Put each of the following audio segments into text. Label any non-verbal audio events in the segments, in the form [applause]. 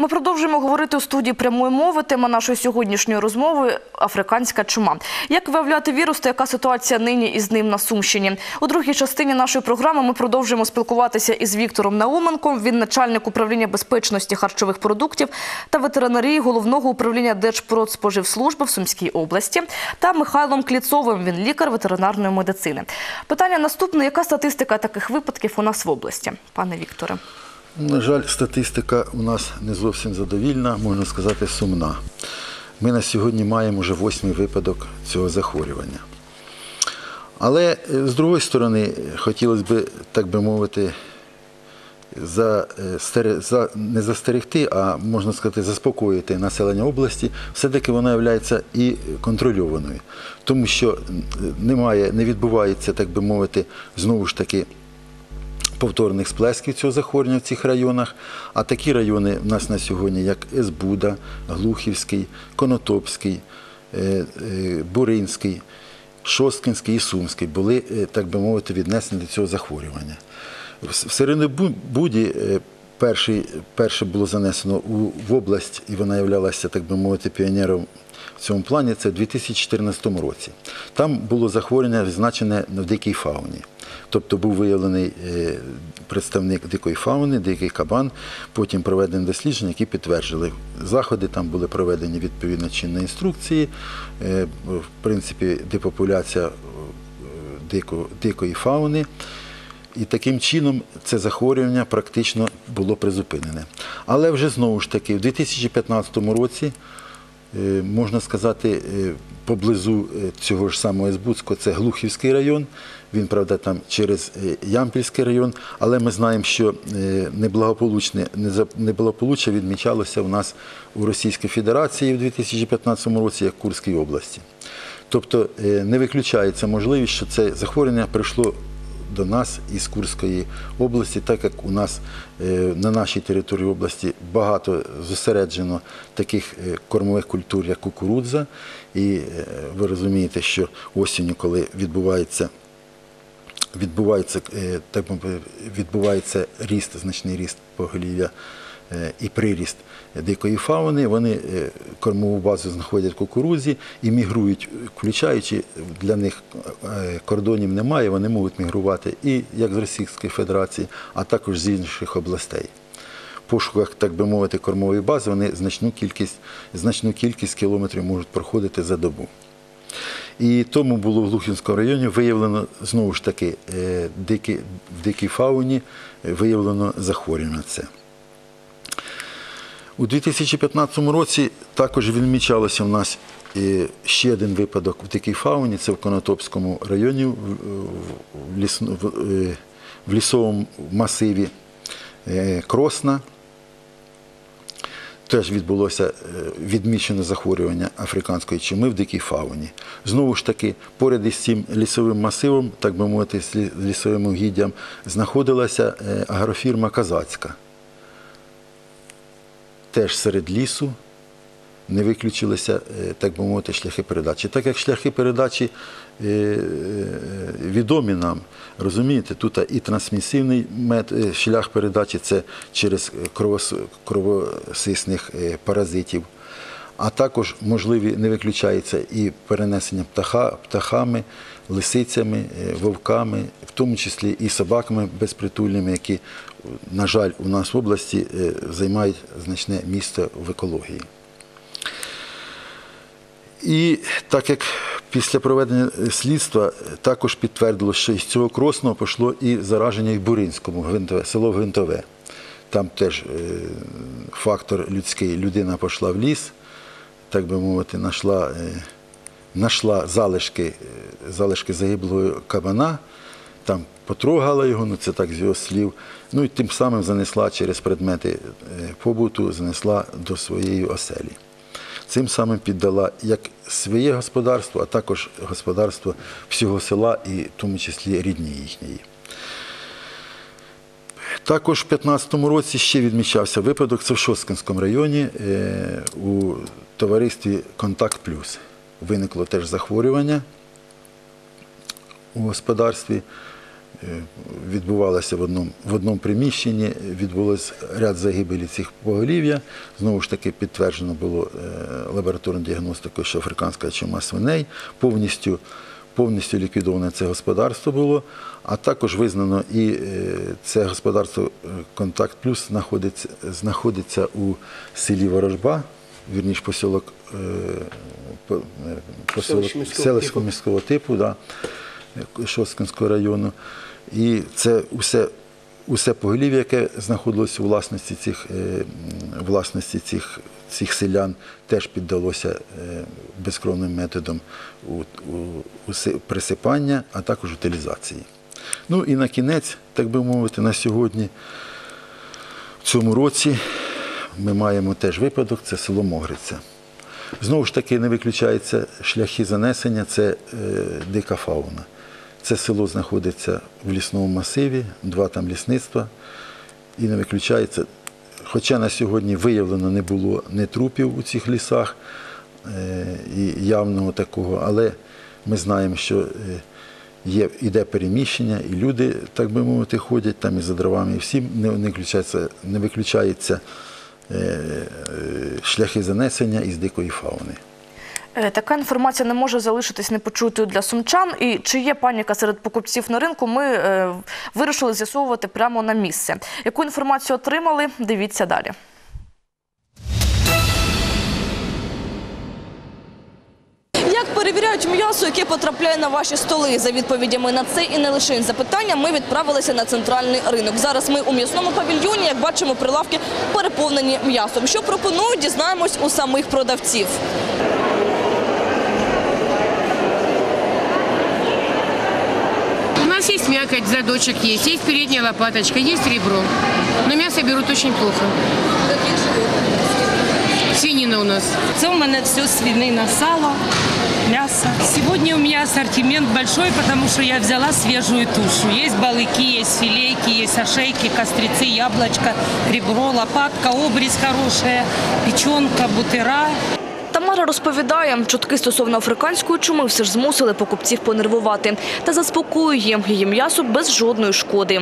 Ми продовжуємо говорити у студії прямої мови. Тема нашої сьогоднішньої розмови африканська чума. Як виявляти вірус та яка ситуація нині із ним на Сумщині? У другій частині нашої програми ми продовжуємо спілкуватися із Віктором Науменком. Він начальник управління безпечності харчових продуктів та ветеринарії головного управління Держпродспоживслужби в Сумській області та Михайлом Кліцовим. Він лікар ветеринарної медицини. Питання наступне: яка статистика таких випадків у нас в області, пане Вікторе? На жаль, статистика у нас не зовсім задовільна, можна сказати, сумна. Ми на сьогодні маємо вже восьмий випадок цього захворювання. Але е, з другої сторони, хотілося б, так би мовити, за, е, за, не застерегти, а можна сказати, заспокоїти населення області, все-таки вона є і контрольованою. Тому що немає, не відбувається, так би мовити, знову ж таки повторних сплесків цього захворювання в цих районах. А такі райони в нас на сьогодні, як Есбуда, Глухівський, Конотопський, е, е, Буринський, Шосткинський і Сумський були, е, так би мовити, віднесені до цього захворювання. В С- В Серединбуді перший, перше було занесено в область, і вона являлася, так би мовити, піонером цьому плані, це в 2014 році. Там було захворювання відзначене в дикій фауні. Тобто був виявлений е, представник дикої фауни, дикий кабан, потім проведені дослідження, які підтверджили. Заходи там були проведені відповідно чинної інструкції. Е, В принципі, депопуляція е, дико- дикої фауни. І таким чином це захворювання практично було призупинене. Але вже знову ж таки, в 2015 році, можна сказати, е, поблизу е, цього ж самого Езбуцького, це Глухівський район. Він, правда, там через е, Ямпільський район, але ми знаємо, що е, неблагополучне неблагополуччя відмічалося у нас у Російській Федерації в 2015 році, як Курській області. Тобто е, не виключається можливість, що це захворювання прийшло до нас із Курської області, так як у нас е, на нашій території області багато зосереджено таких е, кормових культур, як кукурудза. І е, ви розумієте, що осінню, коли відбувається відбувається, так відбувається ріст, значний ріст поголів'я і приріст дикої фауни. Вони е, кормову базу знаходять в кукурузі і мігрують, включаючи для них е, кордонів немає, вони можуть мігрувати і як з Російської Федерації, а також з інших областей. В пошуках, так би мовити, кормової бази вони значну кількість, значну кількість кілометрів можуть проходити за добу. І тому було в Глухівському районі виявлено знову ж таки е, дикі, в дикій фауні виявлено захворювання на це. У 2015 році також відмічалося в нас е, ще один випадок в дикій фауні, це в Конотопському районі, в, в, е, лісовому масиві е, Кросна. Теж відбулося відмічене захворювання африканської чуми в дикій фауні. Знову ж таки, поряд із цим лісовим масивом, так би мовити, з лісовим угіддям, знаходилася агрофірма Казацька. Теж серед лісу не виключилися, е, так би мовити, шляхи передачі. Так як шляхи передачі е, е, відомі нам, розумієте, тут і трансмісивний шлях передачі це через кровосисних паразитів, а також можливі не виключається і перенесення птаха, птахами, лисицями, вовками, в тому числі і собаками безпритульними, які, на жаль, у нас в області е, займають значне місце в екології. І так як після проведення слідства також підтвердило, що із цього кросного пішло і зараження в Буринському, Гвинтове, село Гвинтове. Там теж е, фактор людський, людина пішла в ліс, так би мовити, знайшла, е, залишки, залишки загиблого кабана, там потрогала його, ну це так з його слів. Ну і тим самим занесла через предмети е, побуту, занесла до своєї оселі. Цим самим піддала як своє господарство, а також господарство всього села і в тому числі рідні їхньої. Також в 2015 році ще відмічався випадок, це в Шосткинському районі е, у товаристві Контакт Плюс. Виникло теж захворювання у господарстві. е, відбувалася в одному, в одному приміщенні, відбулось ряд загибелі цих поголів'я. Знову ж таки, підтверджено було е, лабораторною діагностикою, що африканська чума свиней повністю, повністю ліквідоване це господарство було, а також визнано і е, це господарство Контакт Плюс знаходиться, знаходиться у селі Ворожба, вірніш посілок по- посілок Селище міського селищного міського типу, да, Шосткинського району. І це усе, усе поголів'я, яке знаходилося у власності цих, е, власності цих, цих селян, теж піддалося е, безкровним методом у, у, уси- присипання, а також утилізації. Ну і на кінець, так би мовити, на сьогодні, в цьому році ми маємо теж випадок, це село Могриця. Знову ж таки, не виключаються шляхи занесення, це е, дика фауна. Це село знаходиться в лісному масиві, два там лісництва, і не виключається. Хоча на сьогодні виявлено не було ні трупів у цих лісах е, і явного такого, але ми знаємо, що е, є, іде переміщення, і люди, так би мовити, ходять там і за дровами, і всім не, виключається, не виключається е, шляхи занесення із дикої фауни. Е, Така інформація не може залишитись непочутою для сумчан. І чи є паніка серед покупців на ринку, ми е, вирішили з'ясовувати прямо на місце. Яку інформацію отримали, дивіться далі. Як перевіряють м'ясо, яке потрапляє на ваші столи? За відповідями на це і не лише запитання, ми відправилися на центральний ринок. Зараз ми у м'ясному павільйоні, як бачимо, прилавки переповнені м'ясом. Що пропонують, дізнаємось у самих продавців. Мякоть, задочек есть, есть передняя лопаточка, есть ребро. Но мясо берут очень плохо. Свинина у нас. Це у мене все свинина, сало, мясо. Сегодня у меня ассортимент большой, потому что я взяла свежую тушу. Есть балыки, есть филейки, есть ошейки, кострицы, яблочко, ребро, лопатка, обрез хорошая, печенка, бутыра. Тамара розповідає, чутки стосовно африканської чуми все ж змусили покупців понервувати. Та заспокоює, її м'ясо без жодної шкоди.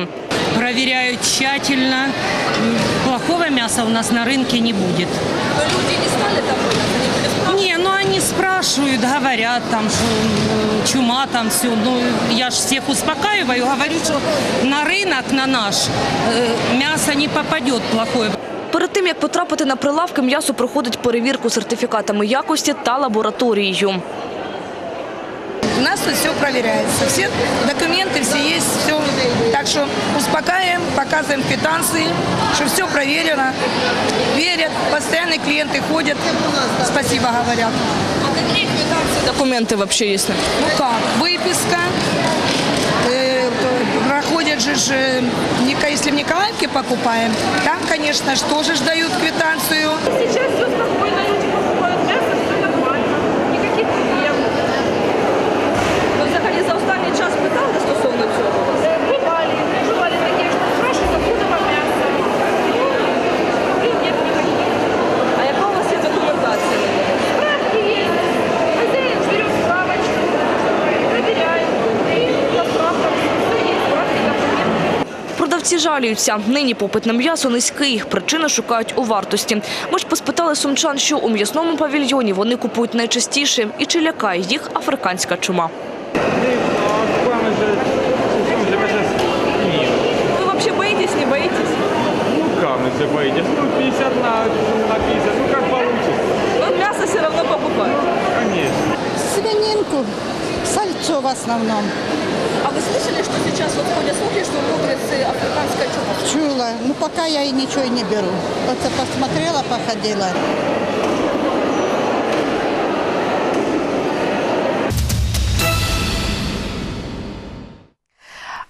Проверяю тщательно. М, Плохого мяса у нас на рынке не будет. Не, ну они спрашивают, говорят там, что м, чума там все. Ну, я ж всех успокаиваю, говорю, что на рынок, на наш, э, мясо не попадет плохое. Перед тим, як потрапити на прилавки, м'ясо проходить перевірку сертифікатами якості та лабораторією. У нас тут все проверяется. Все документы, все есть, все. Так что успокаиваем, показываем квитанции, что все проверено. Верят, постоянные клиенты ходят, спасибо говорят. Документи взагалі є. Ну как, выписка. Проходят же, если в Николаевке покупаем, там, конечно же, тоже ж дают квитанцию. Сейчас Продавці жаліються. Нині попит на м'ясо низький. Причини шукають у вартості. Ми ж поспитали сумчан, що у м'ясному павільйоні вони купують найчастіше і чи лякає їх африканська чума. Ви взагалі боїтесь, не боїтесь? Ну, камни боитесь. Ну, 50 на, на 50. Ну, как получится. Ну, м'ясо все одно покупають. Конечно. Свининку, сальцо в основном. А ви слышали, що зараз вот ходять слухи, що в африканська чума? Чула. Ну, пока я и ничего и не беру. Вот посмотрела, походила.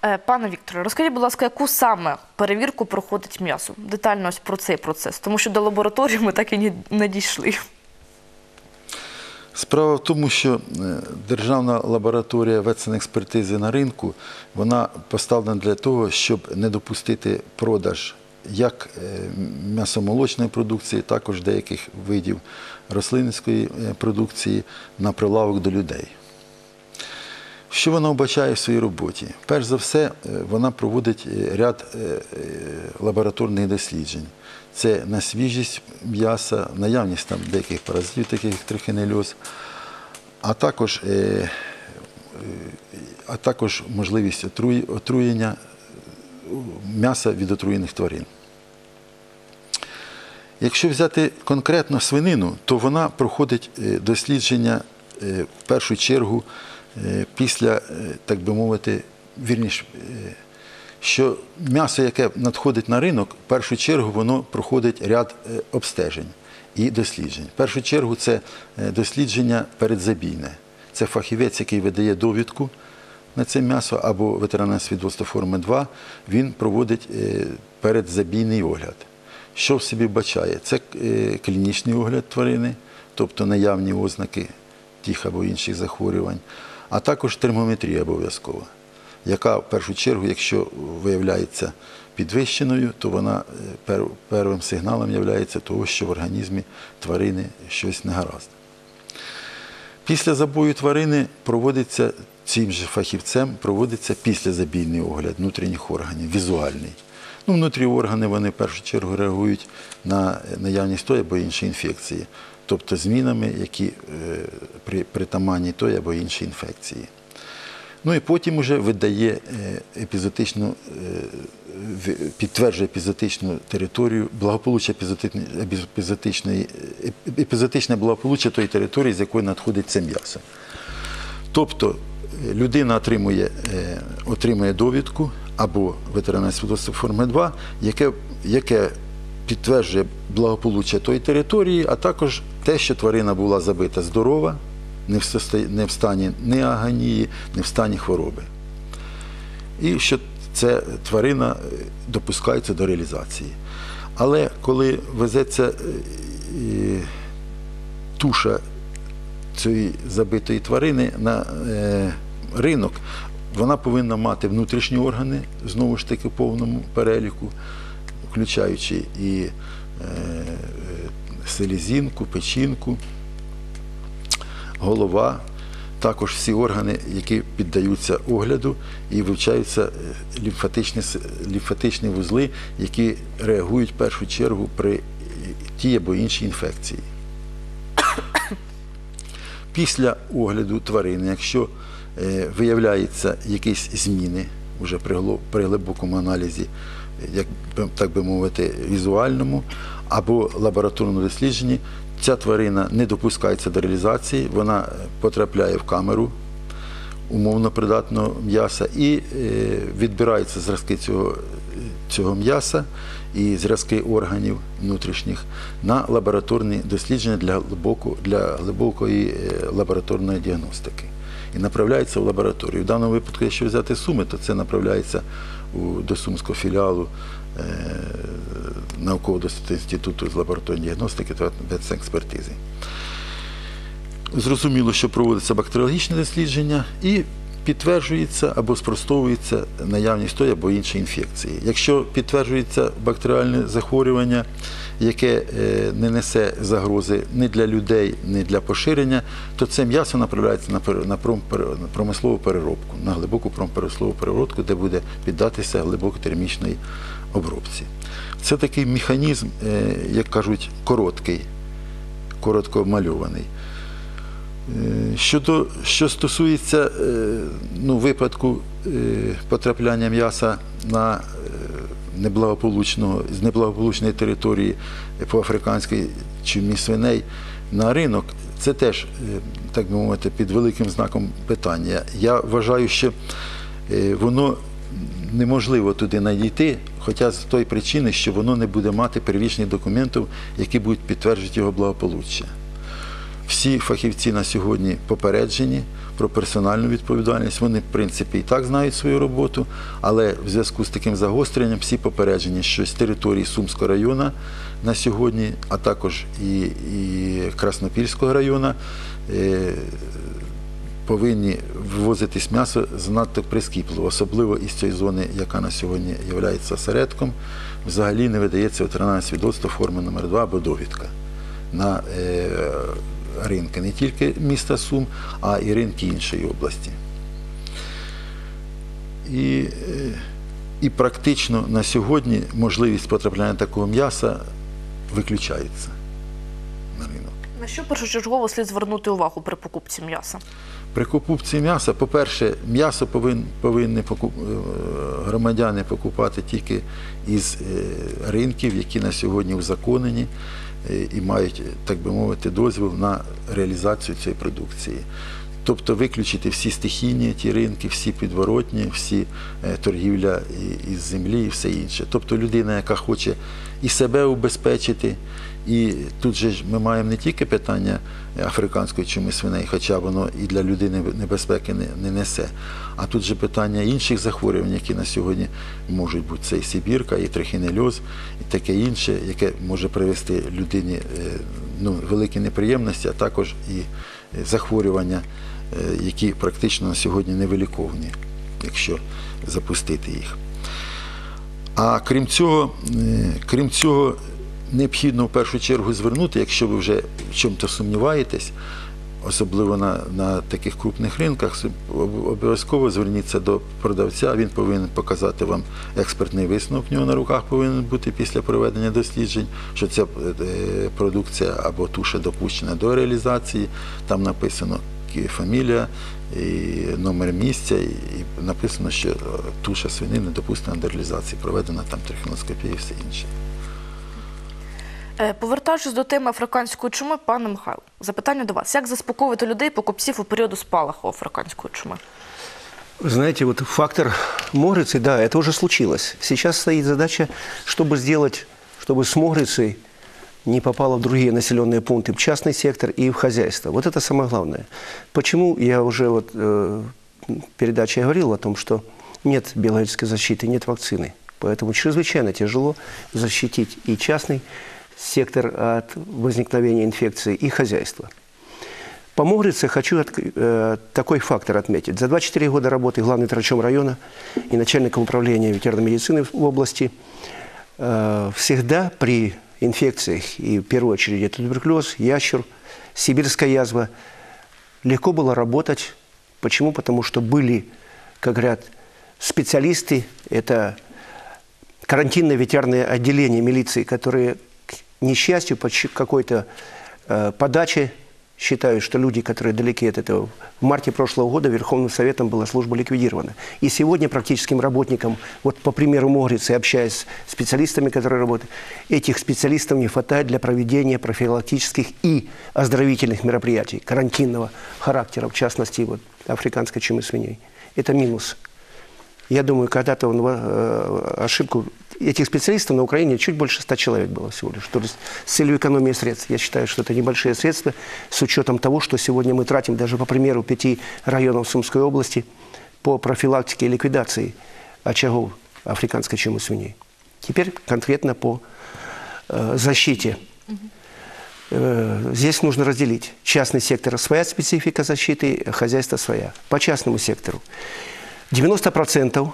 Е, Пане Вікторе, розкажіть, будь ласка, яку саме перевірку проходить м'ясо? Детально ось про цей процес, тому що до лабораторії ми так і ні- не дійшли. Справа в тому, що е, Державна лабораторія ветсанекспертизи на ринку вона поставлена для того, щоб не допустити продаж як е, м'ясомолочної продукції, також деяких видів рослинницької е, продукції на прилавок до людей. Що вона вбачає в своїй роботі? Перш за все, е, вона проводить е, ряд е, лабораторних досліджень. Це на свіжість м'яса, наявність там деяких паразитів, таких як трихинельоз, а також, а також можливість отруєння м'яса від отруєних тварин. Якщо взяти конкретно свинину, то вона проходить дослідження в першу чергу після, е, так би мовити, вірніш, е, що м'ясо, яке надходить на ринок, в першу чергу воно проходить ряд е, обстежень і досліджень. В першу чергу це е, дослідження передзабійне. Це фахівець, який видає довідку на це м'ясо або ветеринарне свідоцтво форми 2, він проводить е, передзабійний огляд. Що в собі бачає? Це е, клінічний огляд тварини, тобто наявні ознаки тих або інших захворювань, а також термометрія обов'язкова, яка в першу чергу, якщо виявляється підвищеною, то вона е, первим сигналом є того, що в організмі тварини щось негаразд. Після забою тварини проводиться цим же фахівцем проводиться післязабійний огляд внутрішніх органів, візуальний. Ну, внутрі органи вони в першу чергу реагують на наявність тої або іншої інфекції, тобто змінами, які е, при, притаманні тої або іншої інфекції. Ну і потім вже видає е, епізотичну, е, підтверджує епізотичну територію, благополуччя епізотичної- епізотичне благополуччя тої території, з якої надходить це м'ясо. Тобто людина отримує, отримує довідку або ветеринарне свідоцтво форми 2, яке, яке підтверджує благополуччя тої території, а також те, що тварина була забита здорова, не в, стані ні агонії, не в стані хвороби. І що ця тварина е, допускається до реалізації. Але коли везеться е, е, туша цієї забитої тварини на ринок, вона повинна мати внутрішні органи, знову ж таки, в повному переліку, включаючи і селезінку, печінку, голова, також всі органи, які піддаються огляду і вивчаються е, лімфатичні, лімфатичні вузли, які реагують в першу чергу при е, тій або іншій інфекції. [coughs] Після огляду тварини, якщо е, виявляються якісь зміни вже при, глибокому аналізі, як так би мовити, візуальному або лабораторному дослідженні, ця тварина не допускається до реалізації, вона потрапляє в камеру умовно придатного м'яса і е, відбираються зразки цього, цього м'яса і зразки органів внутрішніх на лабораторні дослідження для, глибоко, для глибокої е, лабораторної діагностики. І направляється в лабораторію. В даному випадку, якщо взяти суми, то це направляється до Сумського філіалу науково-дослідного інституту з лабораторної діагностики та ветекспертизи. Зрозуміло, що проводиться бактеріологічне дослідження і підтверджується або спростовується наявність тої або іншої інфекції. Якщо підтверджується бактеріальне захворювання, яке е, не несе загрози ні для людей, ні для поширення, то це м'ясо направляється на промислову переробку, на глибоку промпромислову переробку, де буде піддатися глибокотермічної обробці. Це такий механізм, е, як кажуть, короткий, коротко мальований. Е, Щодо, що стосується е, ну, випадку потрапляння м'яса на з неблагополучної території по африканській чумі свиней на ринок, це теж, так би мовити, під великим знаком питання. Я вважаю, що воно неможливо туди надійти, хоча з тої причини, що воно не буде мати первічних документів, які будуть підтверджувати його благополуччя. Всі фахівці на сьогодні попереджені про персональну відповідальність. Вони, в принципі, і так знають свою роботу, але в зв'язку з таким загостренням всі попереджені, що з території Сумського району на сьогодні, а також і, і Краснопільського району, е, повинні вивозитись м'ясо занадто прискіпливо, особливо із цієї зони, яка на сьогодні є осередком, взагалі не видається ветеринарне свідоцтво форми номер 2 або довідка на е, ринки не тільки міста Сум, а і ринки іншої області. І, е, і практично на сьогодні можливість потрапляння такого м'яса виключається на ринок. На що першочергово слід звернути увагу при покупці м'яса? При покупці м'яса, по-перше, м'ясо повин, повинні е, громадяни покупати тільки із е, ринків, які на сьогодні узаконені е, і мають, так би мовити, дозвіл на реалізацію цієї продукції. Тобто виключити всі стихійні ті ринки, всі підворотні, всі торгівля із землі і все інше. Тобто людина, яка хоче і себе убезпечити, і тут же ж ми маємо не тільки питання африканської чуми свиней, хоча воно і для людини небезпеки не, не несе, а тут же питання інших захворювань, які на сьогодні можуть бути. Це і Сибірка, і трихінельоз, і таке інше, яке може привести людині е, ну, великі неприємності, а також і е, захворювання, е, які практично на сьогодні невиліковні, якщо запустити їх. А крім цього, е, крім цього, необхідно в першу чергу звернути, якщо ви вже в чому-то сумніваєтесь, особливо на, на таких крупних ринках, обов'язково зверніться до продавця. Він повинен показати вам експертний висновок. В нього на руках повинен бути після проведення досліджень, що ця е, продукція або туша допущена до реалізації. Там написано фамілія, і номер місця, і написано, що туша свинини допущена до реалізації, проведена там трихоноскопія і все інше. Е, Повертаючись до теми африканської чуми, пане Михайло, запитання до вас: як заспокоювати людей покупців у періоду спалаху африканської чуми? Вы знаете, вот фактор Могрицы, да, это уже случилось. Сейчас стоит задача, чтобы сделать, чтобы с Могрицей не попало в другие населенные пункты, в частный сектор и в хозяйство. Вот это самое главное. Почему я уже вот э, в передаче говорил о том, что нет биологической защиты, нет вакцины. Поэтому чрезвычайно тяжело защитить и частный сектор от возникновения инфекции, и хозяйство. По Могрице хочу от- э, такой фактор отметить. За 24 года работы главным врачом района и начальником управления ветеринарной медицины в области э, всегда при инфекциях, и в первую очередь это туберкулез, ящур, сибирская язва, легко было работать. Почему? Потому что были, как говорят, специалисты, это карантинное ветеринарное отделение милиции, которые, несчастью, по какой-то э, подаче считают, что люди, которые далеки от этого, в марте прошлого года Верховным Советом была служба ликвидирована. И сегодня практическим работникам, вот по примеру Могрицы, общаясь с специалистами, которые работают, этих специалистов не хватает для проведения профилактических и оздоровительных мероприятий карантинного характера, в частности, вот, африканской чумы свиней. Это минус. Я думаю, когда-то он э, ошибку этих специалистов на Украине чуть больше 100 человек было всего лишь. То есть с целью экономии средств. Я считаю, что это небольшие средства с учетом того, что сегодня мы тратим даже по примеру пяти районов Сумской области по профилактике и ликвидации очагов африканской чумы свиней. Теперь конкретно по э, защите. Э, Здесь нужно разделить. Частный сектор – своя специфика защиты, хозяйство своя. По частному сектору. 90% э,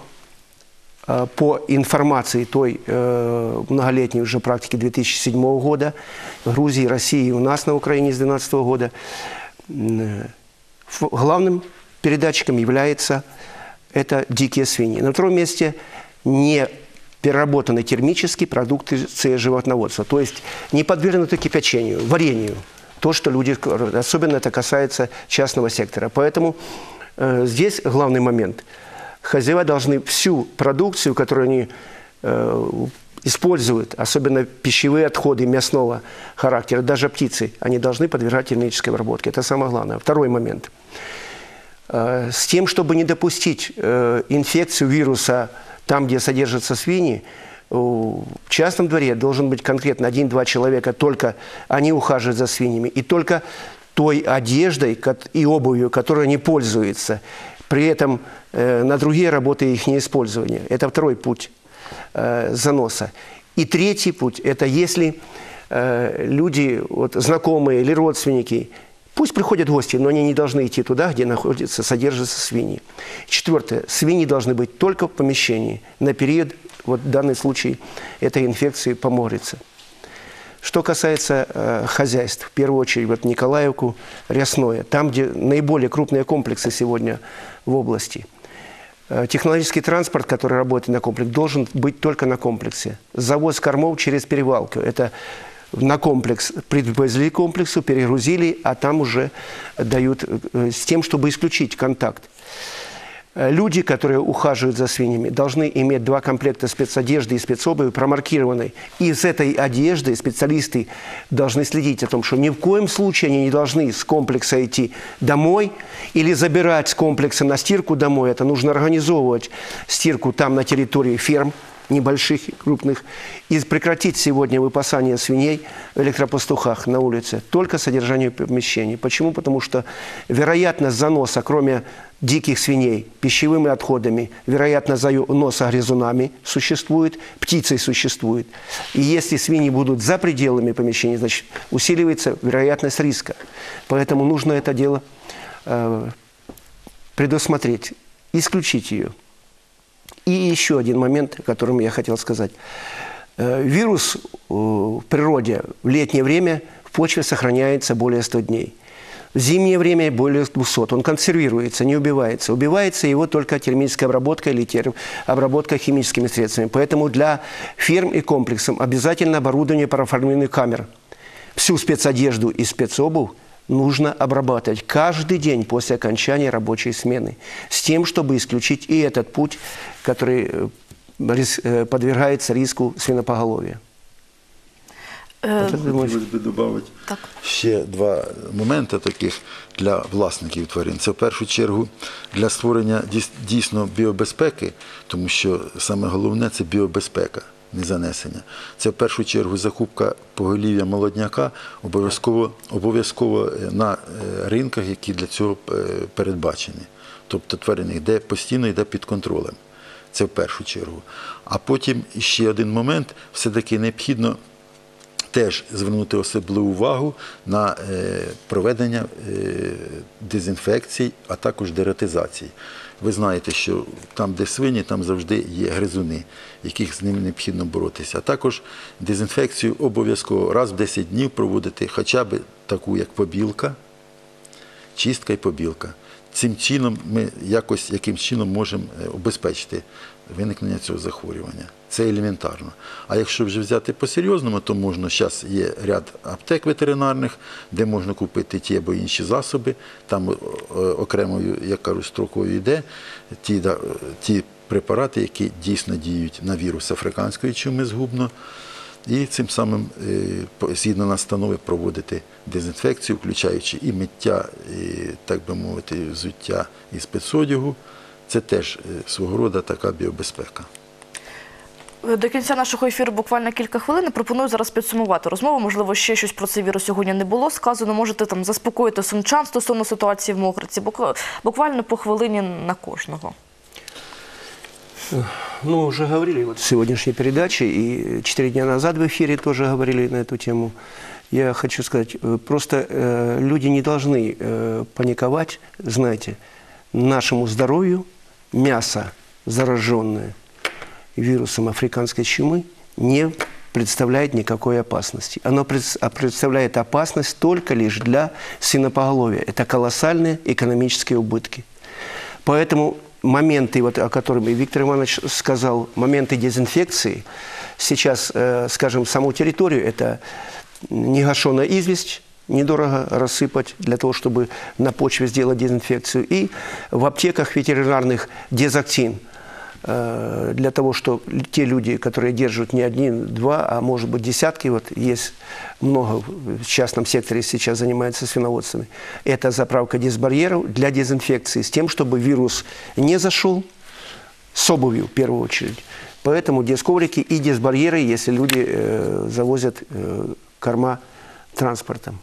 по информации той многолетней уже практики 2007 года, Грузии, России и у нас на Украине с 2012 года, главным передатчиком является это дикие свиньи. На втором месте не переработанные термически продукты животноводства, то есть не подвергнуты кипячению, варенью. То, что люди, особенно это касается частного сектора. Поэтому э, здесь главный момент. Хозяева должны всю продукцию, которую они э, используют, особенно пищевые отходы мясного характера, даже птицы, они должны подвергать термической обработке. Это самое главное. Второй момент. Э, С тем, чтобы не допустить э, инфекцию вируса там, где содержатся свиньи, в частном дворе должен быть конкретно один-два человека, только они ухаживают за свиньями, и только той одеждой и обувью, которой они пользуются. При этом э, на другие работы их не использование. Это второй путь э, заноса. И третий путь – это если э, люди, вот, знакомые или родственники, пусть приходят гости, но они не должны идти туда, где находятся, содержатся свиньи. Четвертое. Свиньи должны быть только в помещении на период, вот в данный случай, этой инфекции поморится. Что касается э, хозяйств, в первую очередь вот Николаевку, Рясное, там, где наиболее крупные комплексы сегодня в области. Э, Технологический транспорт, который работает на комплексе, должен быть только на комплексе. Завоз кормов через перевалку. Это на комплекс привезли комплексу, перегрузили, а там уже дают э, с тем, чтобы исключить контакт. Э, Люди, которые ухаживают за свиньями, должны иметь два комплекта спецодежды и спецобуви промаркированной. И с этой одеждой специалисты должны следить о том, что ни в коем случае они не должны с комплекса идти домой или забирать с комплекса на стирку домой. Это нужно организовывать стирку там на территории ферм небольших и крупных, и прекратить сегодня выпасание свиней в электропастухах на улице, только содержанию помещений. Почему? Потому что вероятность заноса, кроме диких свиней, пищевыми отходами, вероятность заноса грызунами существует, птицей существует. И если свиньи будут за пределами помещений, значит, усиливается вероятность риска. Поэтому нужно это дело э, предусмотреть, исключить ее. И еще один момент, о котором я хотел сказать. Э, Вирус э, в природе в летнее время в почве сохраняется более 100 дней. Зимнее время более 200. Он консервируется, не убивается. Убивается его только термическая обработка или тер- обработка химическими средствами. Поэтому для ферм и комплексов обязательно оборудование параформированных камер. Всю спецодежду и спецобувь нужно обрабатывать каждый день после окончания рабочей смены, с тем, чтобы исключить и этот путь, который э, э, подвергается риску свинопоголовья. Е, Хотілося б додати ще два моменти таких для власників тварин. Це в першу чергу для створення дійсно біобезпеки, тому що саме головне це біобезпека, не занесення. Це в першу чергу закупка поголів'я молодняка обов'язково, обов'язково е, на е, ринках, які для цього передбачені. Тобто тварини йде постійно йде під контролем. Це в першу чергу. А потім ще один момент, все-таки необхідно теж звернути особливу увагу на е, проведення е, дезінфекцій, а також дератизації. Ви знаєте, що там, де свині, там завжди є гризуни, яких з ними необхідно боротися. А також дезінфекцію обов'язково раз в 10 днів проводити хоча б таку, як побілка, чистка і побілка. Цим чином ми якось яким чином можемо е, обезпечити виникнення цього захворювання. Це елементарно. А якщо вже взяти по-серйозному, то можна, зараз є ряд аптек ветеринарних, де можна купити ті або інші засоби, там е, окремою, як кажуть, строкою йде ті, да, ті препарати, які дійсно діють на вірус африканської чуми згубно. І цим самим, е, згідно настанови, проводити дезінфекцію, включаючи і миття, і, так би мовити, взуття і спецодягу. Це теж е, свого роду така біобезпека. До кінця нашого ефіру буквально кілька хвилин. Пропоную зараз підсумувати розмову. Можливо, ще щось про цей вірус сьогодні не було сказано. Можете там заспокоїти сумчан стосовно ситуації в Мокриці. Бук- Буквально по хвилині на кожного. Ну, уже говорили вот в сегодняшней передаче, и четыре дня назад в эфире тоже говорили на эту тему. Я хочу сказать, э, просто э, люди не должны э, паниковать. Знаете, нашему здоровью мясо, зараженное вирусом африканской чумы, не представляет никакой опасности. Оно а представляет опасность только лишь для свинопоголовья. Это колоссальные экономические убытки. Поэтому моменты, вот, о которых Виктор Иванович сказал, моменты дезинфекции, сейчас, э, скажем, саму территорию, это негашенная известь, недорого рассыпать для того, чтобы на почве сделать дезинфекцию. И в аптеках ветеринарных дезактин для того, что те люди, которые держат не один, два, а может быть десятки, вот есть много в частном секторе сейчас занимается свиноводствами, это заправка дисбарьеров для дезинфекции, с тем, чтобы вирус не зашел, с обувью в первую очередь. Поэтому дисковрики и дисбарьеры, если люди э, завозят э, корма транспортом.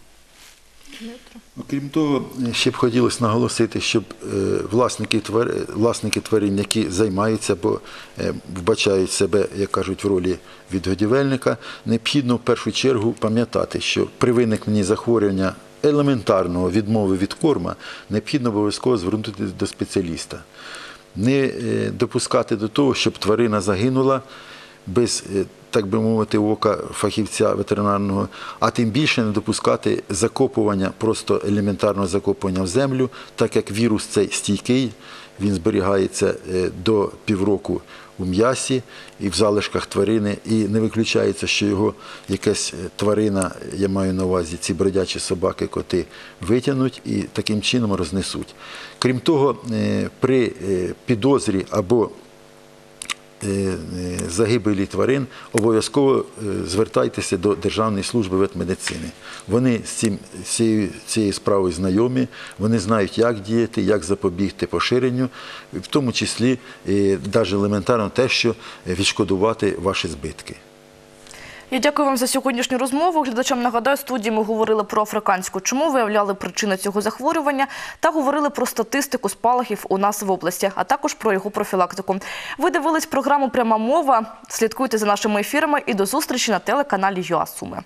Окрім того, ще б хотілося наголосити, щоб е, власники, твар... власники тварин, які займаються або е, вбачають себе, як кажуть, в ролі відгодівельника, необхідно в першу чергу пам'ятати, що при виникненні захворювання елементарного відмови від корма необхідно обов'язково звернутися до спеціаліста. Не е, допускати до того, щоб тварина загинула без, е, так би мовити, ока фахівця ветеринарного, а тим більше не допускати закопування, просто елементарного закопування в землю, так як вірус цей стійкий, він зберігається е, до півроку у м'ясі і в залишках тварини, і не виключається, що його якась е, тварина, я маю на увазі ці бродячі собаки, коти, витягнуть і таким чином рознесуть. Крім того, при підозрі або загибелі тварин, обов'язково е, звертайтеся до Державної служби ветмедицини. Вони з цією, цією справою знайомі, вони знають, як діяти, як запобігти поширенню, в тому числі навіть елементарно те, що відшкодувати ваші збитки. Я дякую вам за сьогоднішню розмову. Глядачам нагадаю, в студії ми говорили про африканську чуму, виявляли причини цього захворювання та говорили про статистику спалахів у нас в області, а також про його профілактику. Ви дивились програму Пряма мова. Слідкуйте за нашими ефірами і до зустрічі на телеканалі ЮА Суми.